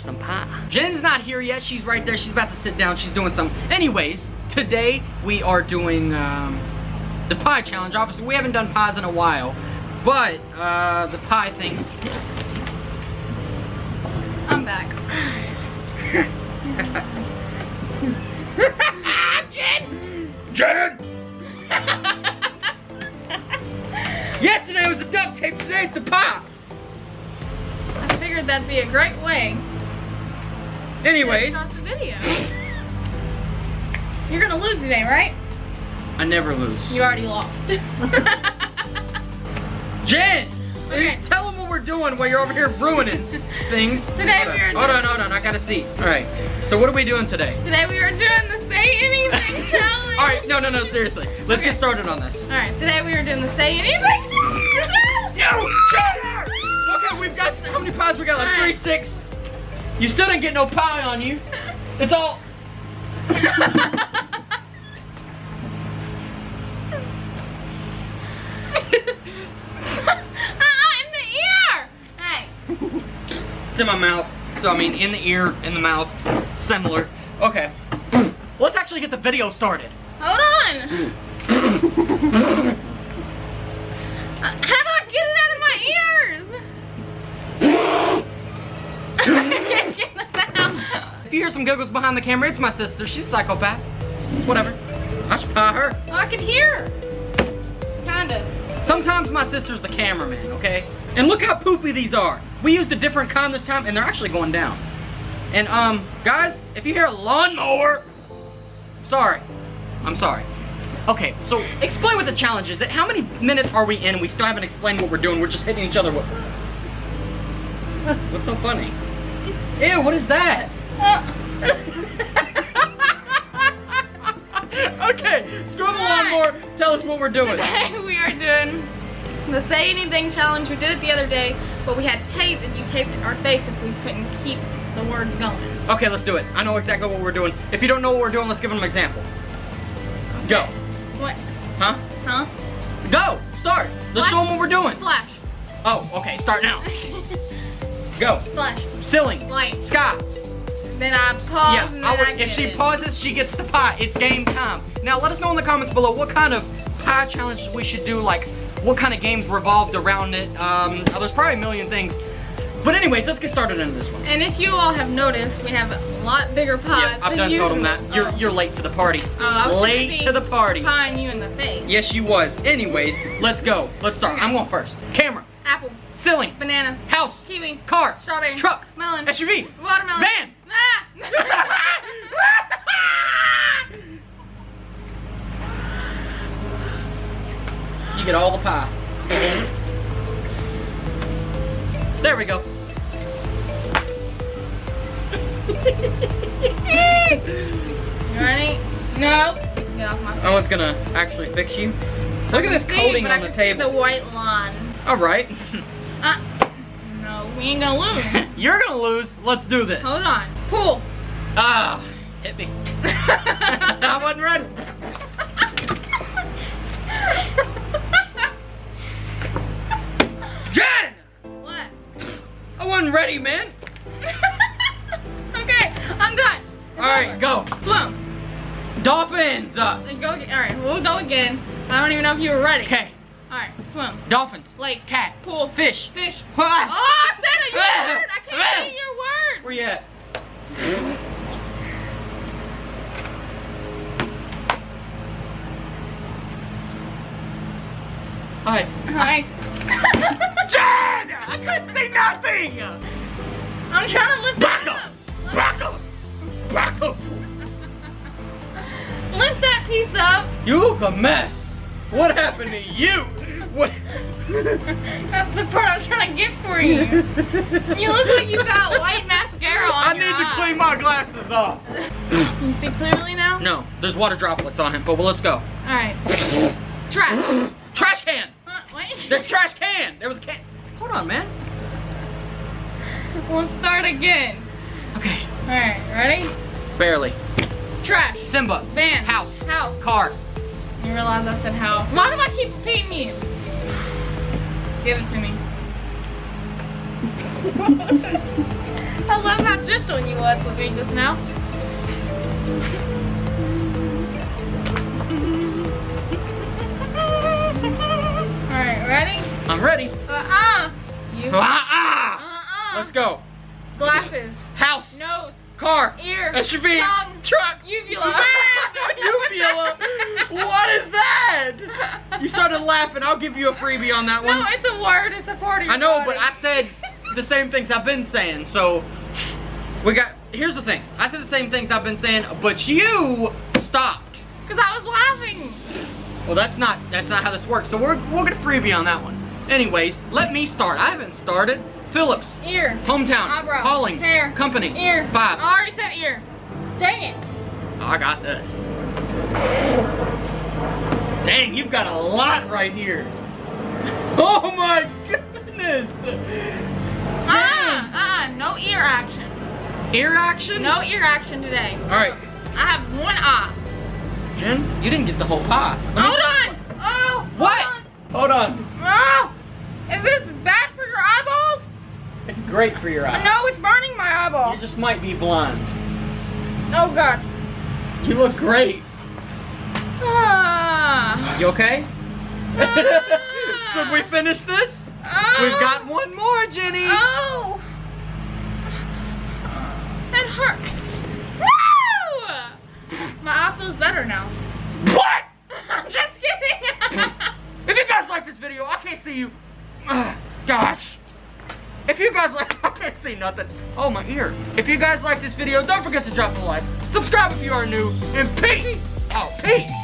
some pie. Jen's not here yet. She's right there. She's about to sit down. She's doing some. Anyways, today we are doing um, the pie challenge. Obviously, we haven't done pies in a while, but uh, the pie thing. Yes. I'm back. Jen! Jen! Yesterday was the duct tape, today's the pie. I figured that'd be a great way Anyways, to start the video. You're gonna lose today, right? I never lose. You already lost. Jen! Okay. Tell them what we're doing while you're over here ruining things. Today we are Hold on, hold on, I gotta see. Alright, so what are we doing today? Today we are doing the say anything challenge. Alright, no, no, no, seriously. Let's Okay. get started on this. Alright, today we are doing the say anything challenge. You cheater! Okay, we've got, how many pies we got? Like three, six. You still didn't get no pie on you. It's all, in the ear. Hey. it's in my mouth. So, I mean, in the ear, in the mouth, similar. Okay. Let's actually get the video started. Hold on. Uh, How do I get it out of my ears? I can't get it out. If you hear some giggles behind the camera, it's my sister. She's a psychopath. Whatever. I should pie her. I can hear. her. Kind of. Sometimes my sister's the cameraman, okay? And look how poopy these are. We used a different kind this time, and they're actually going down. And, um, guys, if you hear a lawnmower, sorry. I'm sorry. Okay, so explain what the challenge is. How many minutes are we in and we still haven't explained what we're doing? We're just hitting each other with... What's so funny? Ew, what is that? okay, screw the lawnmower. Tell us what we're doing. Today we are doing the say anything challenge. We did it the other day, but we had tape and you taped our face if we couldn't keep the words going. Okay, let's do it. I know exactly what we're doing. If you don't know what we're doing, let's give them an example. Go. What? Huh? Huh? Go. Start. Let's show them what we're doing. Flash. Oh, okay. Start now. Go. Flash. Ceiling. Light. Sky. Then I pause Yeah. and then I if she it. pauses, she gets the pie. It's game time. Now, let us know in the comments below what kind of pie challenges we should do. Like, what kind of games revolved around it. Um, oh, there's probably a million things. But anyways, let's get started into this one. And if you all have noticed, we have a lot bigger pods. Yep, I've done told them that. You're Oh. you're late to the party. Oh, I was too late to the party. Pieing you in the face. Yes, you was. Anyways, let's go. Let's start. Okay. I'm going first. Camera, Apple, ceiling, banana, house, kiwi, car, strawberry, truck, melon, SUV, watermelon, van. You get all the pie. There we go. you ready? No. Get off my. I was gonna actually fix you. Look at this See, coating on I the table. The white line. All right. Uh, no, we ain't gonna lose. You're gonna lose. Let's do this. Hold on. Pool. Ah, hit me. I wasn't ready. Jen! what? I wasn't ready, man. okay, I'm done. It's All right, over. go. Swim. Dolphins. Uh, Go. All right, we'll go again. I don't even know if you were ready. okay. All right, swim. Dolphins. Lake. Cat. Pool. Fish. Fish. Oh. I said it. Your word. I can't say your word. Where you at? Hi. Hi. Jen! I couldn't say nothing! I'm trying to lift Back up! up. Back up! Back up! Lift that piece up. You look a mess. What happened to you? What? That's the part I was trying to get for you. You look like you got white mascara on I your need to eye. clean my glasses off. Can you see clearly now? No, there's water droplets on it, but well, let's go. All right. Trash. Trash can! Huh, wait. There's trash can! There was a can. Hold on, man. We'll start again. Okay. All right, ready? Barely. Trash. Simba. Van. House. House. Car. You realize I said house. Why do I keep repeating you? Give it to me. I love how gentle you was with me just now. Alright, ready? I'm ready. Uh-uh. You. Ah. Uh-uh. Let's go. Glasses. House. Nose. Car. Ear. SUV. Tongue. Truck. Uvula. Man, uvula. What is that? You started laughing. I'll give you a freebie on that one. No, it's a word. It's a part of your I know, body. but I said the same things I've been saying. So we got. Here's the thing. I said the same things I've been saying, but you stopped. Because I was laughing. Well, that's not that's not how this works. So we're we'll get a freebie on that one. Anyways, let me start. I haven't started. Phillips, Ear. hometown, Eyebrow. hauling, Hair. company, Ear. five. I already said ear. Dang it. Oh, I got this. Dang, you've got a lot right here. Oh my goodness. Uh-uh. Uh-uh. No ear action. Ear action? No ear action today. All right, I have one eye. Jen, you didn't get the whole pie. Hold on. Oh. What? hold Hold on. on. Oh. Is this bad for your eyeballs? It's great for your eyes. No, it's burning my eyeball. You just might be blind. Oh God. You look great. Ah. You okay? Ah. Should we finish this? Oh. We've got one more, Jenny. Oh. It hurt. Woo! My eye feels better now. What? I'm just kidding. If you guys like this video, I can't see you. Ugh, gosh. If you guys like, I can't see nothing. Oh, my ear. If you guys like this video, don't forget to drop a like. Subscribe if you are new. And peace. Oh, peace.